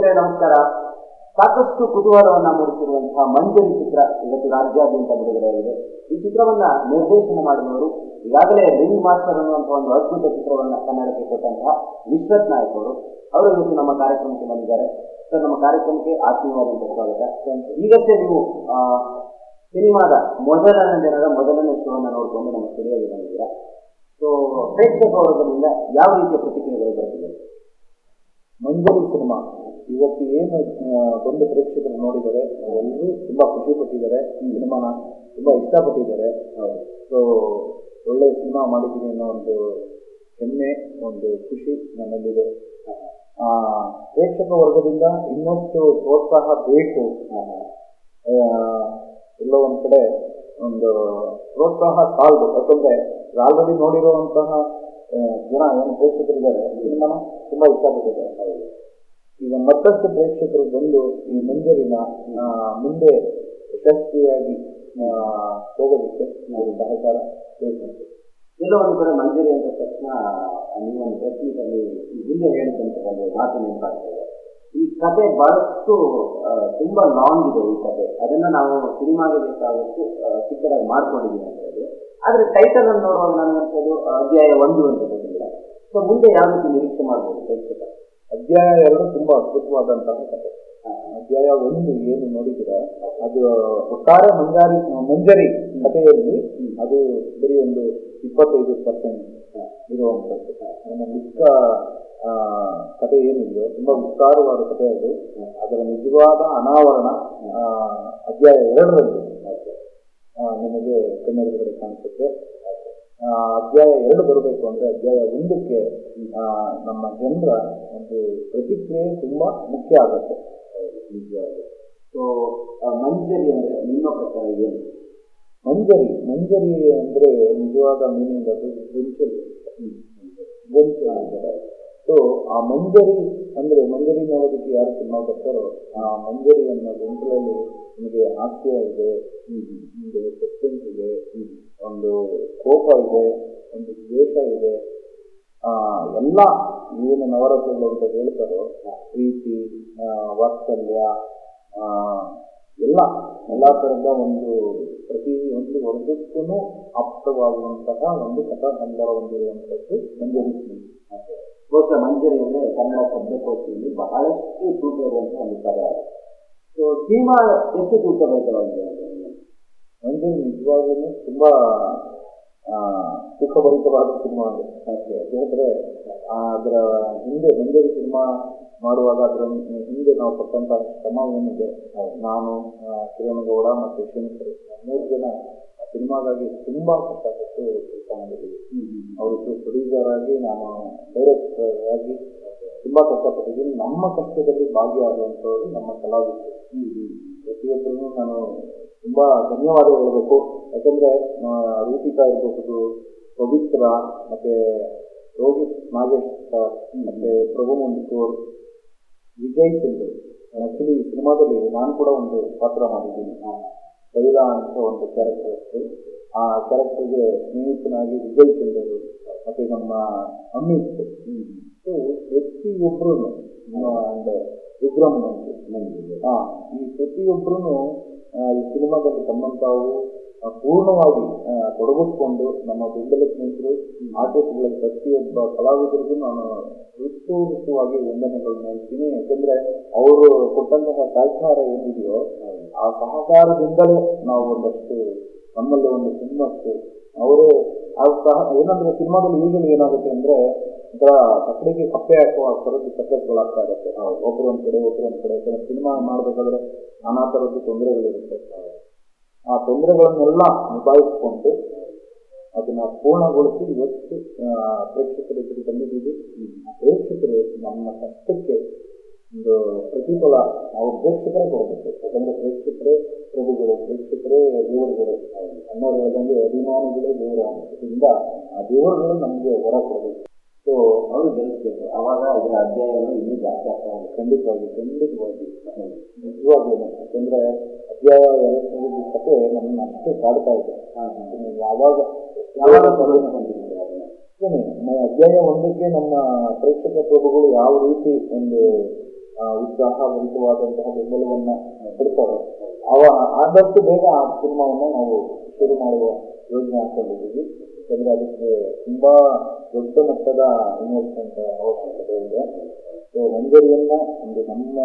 ನಮಸ್ಕಾರ. ಸಾಕಷ್ಟು ಕುತೂಹಲವನ್ನ ಮೂಡಿಸಿರುವಂತಹ ಮಂಜರಿ ಚಿತ್ರ ಇವತ್ತು ರಾಜ್ಯಾದ್ಯಂತ ಬಿಡುಗಡೆಯಾಗಿದೆ. ಈ ಚಿತ್ರವನ್ನ ನಿರ್ದೇಶನ ಮಾಡಿದವರು ಈಗಾಗಲೇ ರಿಂಗ್ ಮಾಸ್ಟರ್ ಅನ್ನುವಂತಹ ಒಂದು ಅದ್ಭುತ ಚಿತ್ರವನ್ನ ಕನ್ನಡಕ್ಕೆ ಕೊಟ್ಟಂತಹ ವಿಶ್ವತ್ ನಾಯಕ್ ಅವರು. ಅವರು ಇವತ್ತು ನಮ್ಮ ಕಾರ್ಯಕ್ರಮಕ್ಕೆ ಬಂದಿದ್ದಾರೆ. ಸರ್, ನಮ್ಮ ಕಾರ್ಯಕ್ರಮಕ್ಕೆ ಆತ್ಮೀಯವಾದಂತಹ ಸ್ವಾಗತ. ಈಗಷ್ಟೇ ನೀವು ಸಿನಿಮಾದ ಮೊದಲನೇ ದಿನದ ಮೊದಲನೇ ಶೋವನ್ನು ನೋಡಿಕೊಂಡು ನಮ್ಮ ಸ್ಟುಡಿಯೋಗೆ ಬಂದಿದ್ದೀರಾ. ಸೊ ಪ್ರೇಕ್ಷಕ ವರ್ಗದಿಂದ ಯಾವ ರೀತಿಯ ಪ್ರತಿಕ್ರಿಯೆಗಳು ಬರ್ತಿದೆ? ಮಂಜರಿ ಸಿನಿಮಾ. ಇವತ್ತು ಏನು ಒಂದು ಬಂದು ಪ್ರೇಕ್ಷಕರು ನೋಡಿದ್ದಾರೆ ಅವರೆಲ್ಲರೂ ತುಂಬಾ ಖುಷಿ ಪಟ್ಟಿದ್ದಾರೆ ಈ ಸಿನಿಮಾನ ತುಂಬಾ ಇಷ್ಟಪಟ್ಟಿದ್ದಾರೆ. ಸೊ ಒಳ್ಳೆ ಸಿನಿಮಾ ಮಾಡಿದ್ದೀನಿ ಅನ್ನೋ ಒಂದು ಹೆಮ್ಮೆ ಒಂದು ಖುಷಿ ನನ್ನಲ್ಲಿದೆ. ಆ, ಪ್ರೇಕ್ಷಕ ವರ್ಗದಿಂದ ಇನ್ನಷ್ಟು ಪ್ರೋತ್ಸಾಹ ಬೇಕು. ಎಲ್ಲೋ ಒಂದು ಕಡೆ ಒಂದು ಪ್ರೋತ್ಸಾಹ ಸಾಲದು. ಯಾಕಂದ್ರೆ ಆಲ್ರೆಡಿ ನೋಡಿರುವಂತಹ ಜನ ಏನು ಪ್ರೇಕ್ಷಕರಿದ್ದಾರೆ ಸಿನಿಮಾನ ತುಂಬಾ ಇಷ್ಟಪಟ್ಟಿದ್ದಾರೆ ಈಗ ಮತ್ತಷ್ಟು ಪ್ರೇಕ್ಷಕರು ಬಂದು ಈ ಮಂಜರಿನ ಮುಂದೆ ಯಶಸ್ವಿಯಾಗಿ ಹೋಗೋದಕ್ಕೆ ನಾವು ಸಹಕಾರ ಬೇಕಂತೆ ಎಲ್ಲೋ ಒಂದು ಕಡೆ ಮಂಜರಿ ಅಂತ ತಕ್ಷಣ ನೀವು ಒಂದು ಪ್ರೆಸ್ ಮೀಟ್ ಅಲ್ಲಿ ಹಿಂದೆ ಹೇಳಿದಂತ ಒಂದು ಮಾತು ನೆನಪಾಗ್ತದೆ. ಈ ಕತೆ ಬಹಳಷ್ಟು ತುಂಬಾ ಲಾಂಗ್ ಇದೆ ಈ ಕತೆ. ಅದನ್ನ ನಾವು ಸಿನಿಮಾಗೆ ಬೇಕಾದಷ್ಟು ಚಿಕ್ಕದಾಗಿ ಮಾಡ್ಕೊಂಡಿದ್ದೀವಿ ಅಂತ ಹೇಳಿ. ಆದ್ರೆ ಟೈಟಲ್ ಅನ್ನು ನೋಡುವಾಗ ನಾನು ಅಧ್ಯಾಯ ಒಂದು ಅಂತ ಗೊತ್ತಿಲ್ಲ ಸೊ ಮುಂದೆ ಯಾವ ರೀತಿ ನಿರೀಕ್ಷೆ ಮಾಡಬಹುದು ಪ್ರೇಕ್ಷಕ ಅಧ್ಯಾಯ ಎರಡು ತುಂಬಾ ಅದ್ಭುತವಾದಂತಹ ಕಥೆ. ಅಧ್ಯಾಯ ಒಂದು ಏನು ನೋಡಿದ್ರೆ ಅದು ಒಟ್ಟಾರೆ ಮಂಜಾರಿ, ಮಂಜರಿ ಕಥೆಯಲ್ಲಿ ಅದು ಬರೀ ಒಂದು ಇಪ್ಪತ್ತೈದು ಪರ್ಸೆಂಟ್ ಇರುವಂಥದ್ದು. ನಮ್ಮ ಮಿಕ್ಕ ಕಥೆ ಏನಿದೆಯೋ, ತುಂಬಾ ವಿಸ್ತಾರವಾದ ಕಥೆ ಅದು. ಅದರ ನಿಜವಾದ ಅನಾವರಣ ಅಧ್ಯಾಯ ಎರಡರಲ್ಲಿ. ನಿಮಗೆ ಕಣ್ಣೆದುರುಗಡೆ ಕಾಣಿಸುತ್ತೆ. ಅಧ್ಯಾಯ ಎರಡು ಬರಬೇಕು ಅಂದರೆ ಅಧ್ಯಾಯ ಒಂದಕ್ಕೆ ನಮ್ಮ ಜನರ ಒಂದು ಪ್ರತಿಕ್ರಿಯೆ ತುಂಬ ಮುಖ್ಯ ಆಗುತ್ತೆ. ನಿಜವಾಗ್ಲೂ ಸೊ ಮಂಜರಿ ಅಂದರೆ ನಿಮ್ಮ ಪ್ರಕಾರ ಏನು? ಮಂಜರಿ ಮಂಜರಿ ಅಂದರೆ ನಿಜವಾದ ಮೀನಿಂಗ್ ಅದು ಗೊಂಚಲು. ಗೊಂಚಲು. ಅಂತಾರೆ ಸೊ ಆ ಮಂಜರಿ, ಅಂದರೆ ಮಂಜರಿ ನೋಡೋದಕ್ಕೆ ಯಾರು ಸಿನಿಮಾ ಬರ್ತಾರೋ, ಆ ಮಂಜರಿ ಅನ್ನೋ ಗೊಂಚಲಲ್ಲಿ ನಿಮಗೆ ಹಾಸ್ಯ ಇದೆ ಒಂದು ಸಸ್ಪೆನ್ಸ್ ಇದೆ ಒಂದು ಕೋಪ ಇದೆ, ಒಂದು ದ್ವೇಷ ಇದೆ ಎಲ್ಲ ಏನು ನವರತ್ನಗಳು ಅಂತ ಹೇಳ್ತಾರೋ ಪ್ರೀತಿ ವಾತ್ಸಲ್ಯ ಎಲ್ಲ ಎಲ್ಲ ಥರದ ಒಂದು ಪ್ರತಿ ಒಂದು ವರ್ಗಕ್ಕೂ ಆಪ್ತವಾಗುವಂತಹ ಒಂದು ಕಥಾ ಸಂದರ್ಭ ಹೊಂದಿರುವಂಥದ್ದು ಮಂಜರಿ ಸಿನಿಮಾ. ಬಹುಶಃ ಮಂಜರಿ ಅಂದ್ರೆ ಕನ್ನಡ ಶಬ್ದಕೋಶದಲ್ಲಿ ಬಹಳಷ್ಟು ತೂಕ ಇರುವಂತಹ ಒಂದು ಪದ ಸೊ ಸಿನಿಮಾ ಎಷ್ಟು ತೂಕಭರಿತವಾಗಿದೆ ಅಂತ ನಿಮಗೆ? ಮಂಜರಿ ನಿಜವಾಗ್ಲೂ ತುಂಬಾ ಸುಖಭರಿತವಾದ ಸಿನಿಮಾ ಯಾಕೆ ಹೇಳಿದ್ರೆ ಅದರ ಹಿಂದೆ ಮಂಜರಿ ಸಿನಿಮಾ ಮಾಡುವಾಗ ಅದರ ಹಿಂದೆ ನಾವು ಪಟ್ಟಂತಹ ಶ್ರಮ ಏನಿದೆ ನಾನು ಕಿರಣಗೌಡ ಮತ್ತು ಶಂಕರ್ ಮೂರು ಜನ ಸಿನಿಮಾಗಾಗಿ ತುಂಬಾ ಕಷ್ಟಪಟ್ಟು ಕೆಲಸ ಅವರಿಗೆ ಪ್ರೊಡ್ಯೂಸರ್ ಆಗಿ ನಾನು ಡೈರೆಕ್ಟರ್ ಆಗಿ ತುಂಬಾ ಕಷ್ಟಪಟ್ಟಿದ್ದೀನಿ. ನಮ್ಮ ಕಷ್ಟದಲ್ಲಿ ಭಾಗಿಯಾಗುವಂಥವ್ರು ನಮ್ಮ ಕಲಾವಿದರು. ಪ್ರತಿಯೊಬ್ಬರನ್ನು ನಾನು ತುಂಬಾ ಧನ್ಯವಾದ ಹೇಳಬೇಕು. ಯಾಕಂದ್ರೆ ರೂಪಿಕಾ ಇರಬಹುದು ಪವಿತ್ರ, ಮತ್ತೆ ರೋಹಿತ್ ನಾಗೇಶ್ ಸರ್ ಮತ್ತೆ ಪ್ರಭು ಮುಂದೂರ್ ವಿಜಯ್ ಚಂದ್ರ ಆ್ಯಕ್ಚುಲಿ ಸಿನಿಮಾದಲ್ಲಿ ನಾನು ಕೂಡ ಒಂದು ಪಾತ್ರ ಮಾಡಿದ್ದೀನಿ. ಬೈರ ಅಂತ ಒಂದು ಕ್ಯಾರೆಕ್ಟರ್ ಇತ್ತು ಆ ಕ್ಯಾರೆಕ್ಟರ್ಗೆ ಸ್ನೇಹಿತನಾಗಿ ವಿಜಯ್ ಚಂದ್ರ ಮತ್ತು ನಮ್ಮ ಅಮಿತ್ ಸೊ ಪ್ರತಿಯೊಬ್ಬರು ಅಂಡ್ ವಿಕ್ರಮ್ ಹಾಂ, ಈ ಪ್ರತಿಯೊಬ್ಬರೂ ಈ ಸಿನಿಮಾದಲ್ಲಿ ತಮ್ಮನ್ನು ತಾವು ಪೂರ್ಣವಾಗಿ ತೊಡಗಿಸ್ಕೊಂಡು ನಮ್ಮ ಬೆಂಬಲ ಸ್ನೇಹಿತರು ಆರ್ಟಿಸ್ಟ್ಗಳಿಗೆ ಪ್ರತಿಯೊಬ್ಬ ಕಲಾವಿದರಿಗೂ ನಾನು ಹೃತ್ಪೂರ್ವಕವಾಗಿ ವಂದನೆಗಳನ್ನ ಹೇಳ್ತೀನಿ. ಯಾಕೆಂದ್ರೆ ಅವರು ಕೊಟ್ಟಂತಹ ಸಹಕಾರ ಏನಿದೆಯೋ ಆ ಸಹಕಾರದಿಂದಲೇ ನಾವು ಒಂದಷ್ಟು, ನಮ್ಮಲ್ಲಿ ಒಂದು ಸಿನಿಮಾಕ್ಕೆ ಅವರೇ ಆ ಸಹ, ಏನಂದ್ರೆ ಸಿನಿಮಾದಲ್ಲಿ ಯೂಶಲಿ ಏನಾಗುತ್ತೆ ಅಂದ್ರೆ ಒಂಥರ ಕಕ್ಕಡಿಗೆ ಕಪ್ಪೆ ಹಾಕುವ ಥರದ್ದು ಸಕ್ಸಸ್ಗಳಾಗ್ತಾ ಇರುತ್ತೆ. ಒಬ್ಬರು ಒಂದು ಕಡೆ ಒಬ್ಬರು ಒಂದು ಕಡೆ. ಯಾಕಂದ್ರೆ ಸಿನಿಮಾ ಮಾಡಬೇಕಾದ್ರೆ ನಾನಾ ಥರದ್ದು ತೊಂದರೆಗಳಿರುತ್ತೆ. ಆ ತೊಂದರೆಗಳನ್ನೆಲ್ಲ ನಿಭಾಯಿಸ್ಕೊಂಡು ಅದನ್ನ ಪೂರ್ಣಗೊಳಿಸಿ ಇವತ್ತು ಪ್ರೇಕ್ಷಕರ ಎದುರು ಬಂದಿದ್ದೀವಿ. ಪ್ರೇಕ್ಷಕರು ನಮ್ಮ ಕಷ್ಟಕ್ಕೆ ಒಂದು ಪ್ರತಿಫಲ ಅವ್ರ ಪ್ರೇಕ್ಷಕರೇ ಕೊಡಬೇಕು. ಯಾಕಂದ್ರೆ ಪ್ರೇಕ್ಷಕರೇ ಪ್ರಭುಗಳು ಪ್ರೇಕ್ಷಕರೇ ದೇವರುಗಳು. ಅನ್ನೋರು ಹೇಳ್ದಂಗೆ ಅಭಿಮಾನಿಗಳೇ ದೇವರು ಅದರಿಂದ ಆ ದೇವರುಗಳು ನಮಗೆ ಹೊರ ಕೊಡಬೇಕು. ಸೊ ಅವರು ಗೆಲ್ಲಿಸ್ಬೇಕು ಆವಾಗ ಇದರ ಅಧ್ಯಾಯಗಳು ಇನ್ನೂ ಜಾಸ್ತಿ ಆಗ್ತಾ ಹೋಗುತ್ತೆ. ಖಂಡಿತವಾಗಿ ಖಂಡಿತವಾಗಿ. ನಿಜವಾಗ್ಲೂ ಯಾಕಂದ್ರೆ ಅಧ್ಯಾಯ ಕತೆ ನನ್ನ ಅಷ್ಟು ಕಾಡ್ತಾ ಇದೆ. ಯಾವಾಗ ಯಾವಾಗ ತೊಡಗಿಸ್ಕೊಂಡಿದ್ದೀರಿ ಅದನ್ನ? ಅಧ್ಯಾಯ ಒಂದಕ್ಕೆ ನಮ್ಮ ಪ್ರೇಕ್ಷಕ ಪ್ರಭುಗಳು ಯಾವ ರೀತಿ ಒಂದು ಆ, ಉತ್ಸಾಹಭರಿತವಾದಂತಹ ಬೆಂಬಲವನ್ನ ಕೊಡ್ತಾರೆ. ಅವ ಆದಷ್ಟು ಬೇಗ ಆ ಸಿನಿಮಾವನ್ನ ನಾವು ಶುರು ಮಾಡುವ ಯೋಜನೆ ಹಾಕೊಂಡಿದ್ದೀವಿ. ಯಾಕಂದ್ರೆ ಅದಕ್ಕೆ ತುಂಬಾ ದೊಡ್ಡ ಮಟ್ಟದ ಇನ್ವೆಸ್ಟ್ಮೆಂಟ್ ಅವಶ್ಯಕತೆ ಇದೆ ಸೊ ಮಂಜರಿಯನ್ನ ಒಂದು ನಮ್ಮ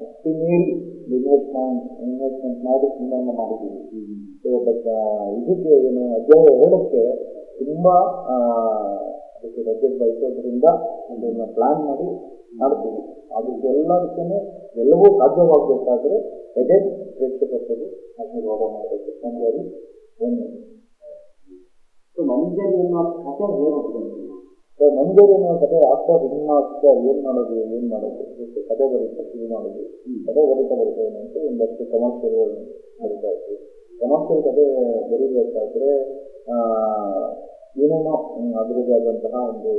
ಶಕ್ತಿ ಮೀರಿ ಇನ್ವೆಸ್ಟ್ಮೆಂಟ್ ಇನ್ವೆಸ್ಟ್ಮೆಂಟ್ ಮಾಡಿ ಸಿನಿಮಾವನ್ನ ಮಾಡಿದ್ದೀವಿ. ಸೊ ಬಟ್ ಇದಕ್ಕೆ ಏನು ಅಧ್ಯಾಯ ಎರಡಕ್ಕೆ ತುಂಬಾ ಅದಕ್ಕೆ ಬಜೆಟ್ ಬಯಸೋದ್ರಿಂದ ಅದನ್ನ ಪ್ಲಾನ್ ಮಾಡಿ ಮಾಡ್ತೀವಿ. ಅದಕ್ಕೆ ಎಲ್ಲದಕ್ಕೂ ಎಲ್ಲವೂ ಸಾಧ್ಯವಾಗಬೇಕಾದ್ರೆ ಅಗೇನ್ ಪ್ರೇಕ್ಷಕರು ಆಶೀರ್ವಾದ ಮಾಡಬೇಕು ಅಂದರೆ ಒಂದು ಸೊ ಮಂಜರಿ ಅನ್ನೋ ಕಥೆ ಹೇಗೆ ಹುಟ್ಕೊಂತು ಸೊ ಮಂಜರಿ ಅನ್ನೋ ಕಥೆ ಆಫ್ಟರ್ ರಿಂಗ್ ಏನು ಏನ್ ಮಾಡೋದು ಏನು ಮಾಡೋದು ಎಷ್ಟು ಕತೆ ಬರೀತಾ ಏನು ಮಾಡೋದು ಕಥೆ ಬರೀತಾ ಬರುತ್ತೆ ಅಂತ ಒಂದಷ್ಟು ಕಮರ್ಷಿಯಲ್ ನಡೀತಾ ಇತ್ತು ಕಮರ್ಷಿಯಲ್ ಕತೆ ಬರೀಬೇಕಾದ್ರೆ ಏನೇನೋ ಅದರದ್ದೇ ಆದಂತಹ ಒಂದು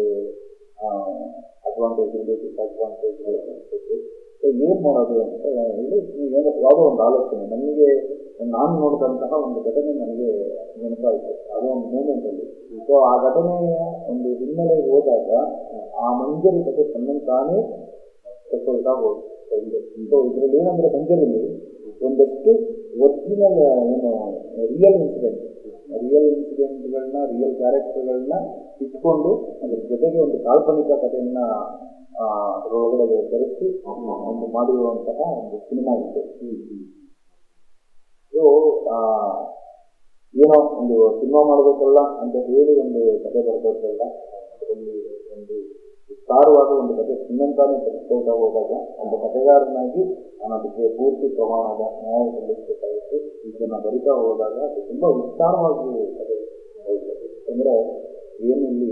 ಅಡ್ವಾಂಟೇಜ್ಗಳು ಡಿಸ್ಅಡ್ವಾಂಟೇಜ್ಗಳು ಅನ್ಸುತ್ತೆ ಸೊ ಏನ್ ಮಾಡೋದು ಅಂತ ಹೇಳಿ ಏನೋ ಯಾವುದೋ ಒಂದು ಆಲೋಚನೆ. ನನಗೆ ನಾನು ನೋಡಿದಂತಹ ಒಂದು ಘಟನೆ ನನಗೆ ನೆನಪಾಯಿತು. ಅದೋ ಒಂದು ಮೂಮೆಂಟ್ ಅಲ್ಲಿ. ಸೊ ಆ ಘಟನೆಯ ಒಂದು ಹಿನ್ನೆಲೆಗೆ ಹೋದಾಗ, ಆ ಮಂಜರಿ ಕಥೆ ತನ್ನನ್ನು ತಾನೇ ತಗೊಳ್ತಾ ಹೋಗುತ್ತೆ ಸೊ ಇದರಲ್ಲಿ ಏನಂದ್ರೆ ಮಂಜರಿಲಿ ಒಂದಷ್ಟು ಒರಿಜಿನಲ್, ಏನು ರಿಯಲ್ ಇನ್ಸಿಡೆಂಟ್ ರಿಯಲ್ ಇನ್ಸಿಡೆಂಟ್ಗಳನ್ನ ರಿಯಲ್ ಕ್ಯಾರೆಕ್ಟರ್ಗಳನ್ನ ಇಟ್ಕೊಂಡು ಅದ್ರ ಜೊತೆಗೆ ಒಂದು ಕಾಲ್ಪನಿಕ ಕಥೆಯನ್ನ ಅದರೊಳಗಡೆ ಬೆರೆಸಿ ಒಂದು ಮಾಡಿರುವಂತಹ ಒಂದು ಸಿನಿಮಾ ಇತ್ತು ಸೊ ಏನೋ ಒಂದು ಸಿನಿಮಾ ಮಾಡಬೇಕಲ್ಲ ಅಂತ ಹೇಳಿ ಒಂದು ಕತೆ ಬರ್ಬೇಕಲ್ಲ, ಅದರಲ್ಲಿ ಒಂದು ವಿಸ್ತಾರವಾದ ಒಂದು ಕತೆ ಸುಮ್ಮಂತಾನೆ ತರಿಸ್ಕೊಳ್ತಾ ಹೋದಾಗ ಒಂದು ಕಥೆಗಾರನಾಗಿ ನಾನು ಅದಕ್ಕೆ ಪೂರ್ತಿ ಪ್ರಮಾಣದ ನ್ಯಾಯ ಸಲ್ಲಿಸಬೇಕಾಗಿತ್ತು. ಇದನ್ನ ಬರಿತಾ ಹೋದಾಗ ಅದು ತುಂಬಾ ವಿಸ್ತಾರವಾಗಿ ಕತೆ ಅಂದರೆ ಏನಿಲ್ಲಿ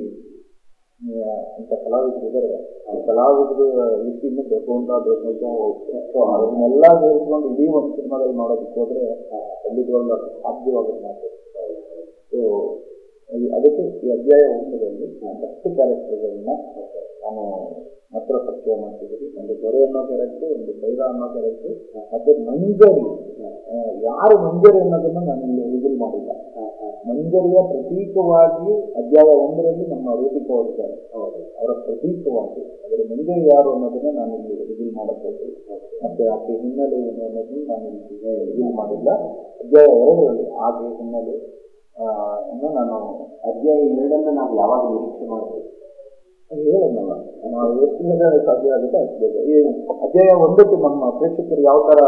ಅಂತ ಕಲಾವಿದರು ಇದ್ದಾರೆ ಆ ಕಲಾವಿದರು ರೀತಿಯಿಂದ ಬೇಕು ಅಂತ ಬೇಕು ಅಂತ ಸೊ ಅದನ್ನೆಲ್ಲ ಸೇರಿಸ್ಕೊಂಡು ಇಡೀ ಒಂದು ಸಿನಿಮಾದಲ್ಲಿ ಮಾಡೋದಕ್ಕೆ ಹೋದ್ರೆ ಖಂಡಿತವಾಗ್ಲೂ ಅದು ಸಾಧ್ಯವಾಗುತ್ತೆ ಮಾತು ಸೊ ಅದಕ್ಕೆ ಈ ಅಧ್ಯಾಯ ಒಂದರಲ್ಲಿ ಹತ್ತು ಕ್ಯಾರೆಕ್ಟರ್ಗಳನ್ನ ನಾನು ಮಾತ್ರ ಪರಿಚಯ ಮಾಡ್ತಿದ್ದೀನಿ. ಒಂದು ದೊರೆ ಅನ್ನೋ ಕ್ಯಾರೆಕ್ಟರ್ ಒಂದು ಬೈರ ಅನ್ನೋ ಕ್ಯಾರೆಕ್ಟರ್ ಮತ್ತೆ ಮಂಜರಿ ಯಾರು ಮಂಜರಿ ಅನ್ನೋದನ್ನ ನಾನು ಇಲ್ಲಿ ರಿವೀಲ್ ಮಾಡಿಲ್ಲ ಮಂಜರಿಯ ಪ್ರತೀಕವಾಗಿ ಅಧ್ಯಾಯ ಒಂದರಲ್ಲಿ ನಮ್ಮ ರೂಪಿಕ ಹೌದು. ಅವರ ಪ್ರತೀಕವಾಗಿ. ಅದರ ಮಂಜರಿ ಯಾರು ಅನ್ನೋದನ್ನ ನಾನು ಇಲ್ಲಿ ರಿವೀಲ್ ಮಾಡಬಹುದು. ಮತ್ತೆ ಆಕೆ ಹಿನ್ನೆಲೆ ಏನು ಅನ್ನೋದನ್ನ ನಾನು ಇಲ್ಲಿ ರಿವೀಲ್ ಮಾಡಿಲ್ಲ. ಅಧ್ಯಾಯ ಎರಡರಲ್ಲಿ ಆಕೆ ಹಿನ್ನೆಲೆ ನಾನು ಅಧ್ಯಾಯ ಎರಡನ್ನ ನಾವು ಯಾವಾಗ ನಿರೀಕ್ಷೆ ಮಾಡಬೇಕು? ಅದು ಹೇಳೋದಲ್ಲ ನಾವು ಎಷ್ಟು ಬೇಗ ಸಾಧ್ಯ ಆಗುತ್ತೆ ಅಷ್ಟು ಬೇಗ. ಈ ಅಧ್ಯಾಯ ಒಂದಕ್ಕೆ ನಮ್ಮ ಪ್ರೇಕ್ಷಕರು ಯಾವ ತರ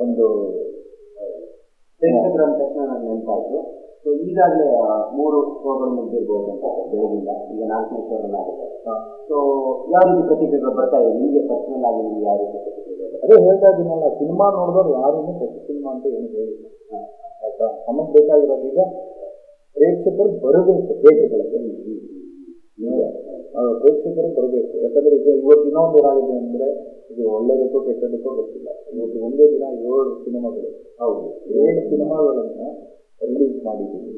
ಒಂದು ಪ್ರೇಕ್ಷಕರ ತಕ್ಷಣ ನನಗೆ ನೆನಪಾಯ್ತು. ಸೊ ಈಗಾಗಲೇ ಮೂರು ಶೋಗಳು ಮುಗಿದಿರ್ಬೋದು ಅಂತ ಬೆಳಗಿಂದ ಈಗ ನಾಲ್ಕನೇ ಶೋ ರನ್ ಆಗುತ್ತೆ ಸೊ ಯಾವ ರೀತಿ ಪ್ರತಿಕ್ರಿಯೆಗಳು ಬರ್ತಾ ಇದೆ? ನಿಮಗೆ ಪರ್ಸನಲ್ ಆಗಿ ನಿಮ್ಗೆ ಯಾವ ರೀತಿ ಪ್ರತಿಕ್ರಿಯೆಗಳು ಅದೇ ಹೇಳ್ತಾ ಇದ್ದೀನಲ್ಲ ಸಿನಿಮಾ ನೋಡಿದವ್ರು ಯಾರನ್ನು ಪ್ರತಿ ಸಿನಿಮಾ ಅಂತ ಏನು ಹೇಳಿಲ್ಲ ಆಯ್ತಾ? ನಮಗೆ ಬೇಕಾಗಿರೋದು ಈಗ ಪ್ರೇಕ್ಷಕರು ಬರಬೇಕು ಥಿಯೇಟರ್ಗಳಿಗೆ ಪ್ರೇಕ್ಷಕರು ಬರಬೇಕು. ಯಾಕಂದ್ರೆ ಈಗ ಇವತ್ತು ಇನ್ನೊಂದು ಏನಾಗಿದೆ ಅಂದ್ರೆ ಇದು ಒಳ್ಳೇದಕ್ಕೋ ಕೆಟ್ಟದಕ್ಕೋ ಗೊತ್ತಿಲ್ಲ. ಇವತ್ತು ಒಂದೇ ದಿನ ಏಳು ಸಿನಿಮಾಗಳು. ಹೌದು. ಏಳು ಸಿನಿಮಾಗಳನ್ನ ರಿಲೀಸ್ ಮಾಡಿದ್ದೀವಿ.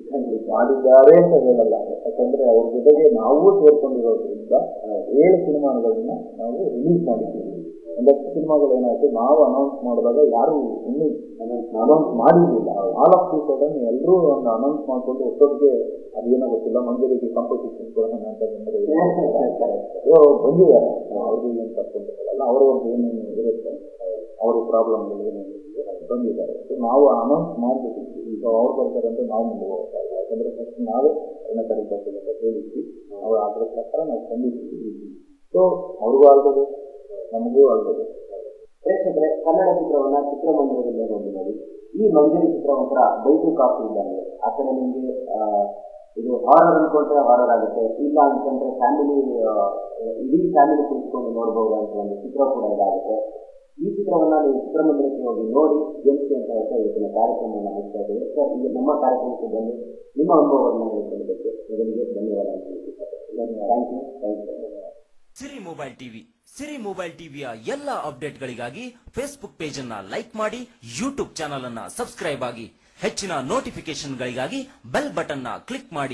ಮಾಡಿದ್ದಾರೆ ಅಂತ ಹೇಳಲ್ಲ. ಯಾಕಂದ್ರೆ ಅವ್ರ ಜೊತೆಗೆ ನಾವು ಸೇರ್ಕೊಂಡಿರೋದ್ರಿಂದ ಏಳು ಸಿನಿಮಾಗಳನ್ನ ನಾವು ರಿಲೀಸ್ ಮಾಡಿದ್ದೀವಿ. ಒಂದಷ್ಟು ಸಿನಿಮಾಗಳು ಏನಾಯ್ತು, ನಾವು ಅನೌನ್ಸ್ ಮಾಡಿದಾಗ ಯಾರು ಇನ್ನೂ ಅನೌನ್ಸ್ ಮಾಡಿರಲಿಲ್ಲ. ಆಲ್ ಆಫ್ ದಿ ಎಲ್ಲರೂ ಒಂದು ಅನೌನ್ಸ್ ಮಾಡಿಕೊಂಡು ಒಟ್ಟೊಟ್ಟಿಗೆ ಅದೇನೋ ಗೊತ್ತಿಲ್ಲ ಮಂಜರಿಗೆ ಕಾಂಪಿಟೇಷನ್ ಕೊಡೋಣ ಅಂತ ಬಂದಿದ್ದಾರೆ. ಅವ್ರದ್ದು ಏನು ತಪ್ಪಿಲ್ಲ ಅವರು ಒಂದು ಏನೇನು ಇರುತ್ತೆ, ಅವರು ಪ್ರಾಬ್ಲಮ್ಗಳು ಏನೇನು ಬಂದಿದ್ದಾರೆ. ಸೊ ನಾವು ಅನೌನ್ಸ್ ಮಾಡಿಬಿಟ್ಟಿದ್ವಿ ಸೊ ಅವ್ರು ಅಂತ ನಾವು ಮುಂದೆ ಹೋಗ್ತಾ ಇಲ್ಲ ಯಾಕಂದ್ರೆ ಫಸ್ಟ್ ನಾವೇ ಅದನ್ನ ಕರಿಬೇಕು ಅಂತ ಹೇಳಿದ್ವಿ. ಅವ್ರು ಅದ್ರ ಪ್ರಕಾರ ನಾವು ಬಂದಿದ್ದೀವಿ ಸೊ ಅವ್ರಿಗೂ ಆಗ್ಬೋದು, ನಮಗೂ ಆಗ್ಬೋದು. ಪ್ರೇಕ್ಷಕರೇ, ಕನ್ನಡ ಚಿತ್ರವನ್ನ ಚಿತ್ರಮಂದಿರದಲ್ಲಿ ನೋಡಿ ನೋಡಿ ಈ ಮಂಜರಿ ಚಿತ್ರ ಒಂಥರ ಬೈಟು ಕಾಫಿ ಇದ್ದಂಗೆ ಆ ಕಡೆ ನಿಮಗೆ ಇದು ಹಾರರ್ ಅನ್ಕೊಂಡ್ರೆ ಹಾರರ್ ಆಗುತ್ತೆ. ಇಲ್ಲ ಅಂತಂದ್ರೆ ಫ್ಯಾಮಿಲಿ ಇಡೀ ಫ್ಯಾಮಿಲಿ ಕುಳಿತುಕೊಂಡು ನೋಡಬಹುದು ಅಂತ ಒಂದು ಚಿತ್ರ ಕೂಡ ಇದಾಗುತ್ತೆ. ಈ ಚಿತ್ರವನ್ನ ನೀವು ಚಿತ್ರಮಂದಿರಕ್ಕೆ ಹೋಗಿ ನೋಡಿ ಗೆಲ್ಸಿ ಅಂತ ಹೇಳ್ತಾ ಇವತ್ತಿನ ಕಾರ್ಯಕ್ರಮವನ್ನು ಮುಗಿಸ್ತಾ ಇದ್ದೇವೆ. ಸರ್ ಇಲ್ಲಿ ನಮ್ಮ ಕಾರ್ಯಕ್ರಮಕ್ಕೆ ಬಂದು ನಿಮ್ಮ ಅನುಭವವನ್ನು ಹೇಳ್ಕೊಳ್ಬೇಕು ಮೊದಲಿಗೆ ಧನ್ಯವಾದ ಅಂತ thank you thank you Siri mobile TV Siri mobile ಟಿವಿಯ ಎಲ್ಲ ಅಪ್ಡೇಟ್ಗಳಿಗಾಗಿ ಫೇಸ್ಬುಕ್ ಪೇಜ್ ಅನ್ನ ಲೈಕ್ ಮಾಡಿ ಯೂಟ್ಯೂಬ್ ಚಾನಲ್ ಅನ್ನ ಸಬ್ಸ್ಕ್ರೈಬ್ ಆಗಿ, ಹೆಚ್ಚಿನ ನೋಟಿಫಿಕೇಶನ್ಗಳಿಗಾಗಿ ಬೆಲ್ ಬಟನ್ ಕ್ಲಿಕ್ ಮಾಡಿ.